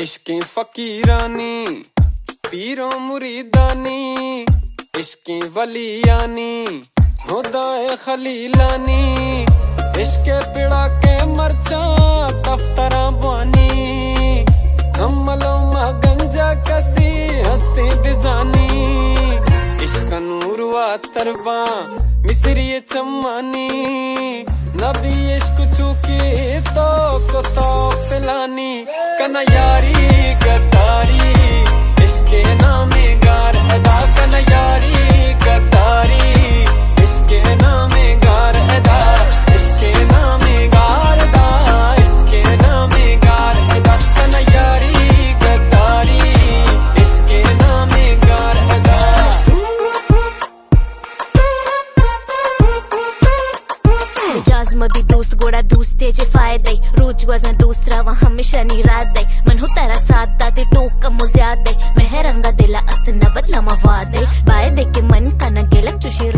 इश्की फकीरानी, पीरो मुरीदानी, इश्की वलियानी, खुदाए खलीलानी, इश्के पिड़ा के मरचा, दफ्तरा बानी कमलो गंजा कसी, हस्ती बिजानी, इश्क नूरवा तरबा, मिसरी चम्मानी, नबी इश्क चुकी तो को तो पिलानी। कना यारी भी दोस्त, गोडा दुसतेचे फ़ायदे। रोज वज़न दोस्त रावा हमेशा निरादे। मन हो तारा साथ दाते टोक मो ज्यादे मेहरंगा दिला असना बदला मवादे बाय देखे मन का न गेलक चुशी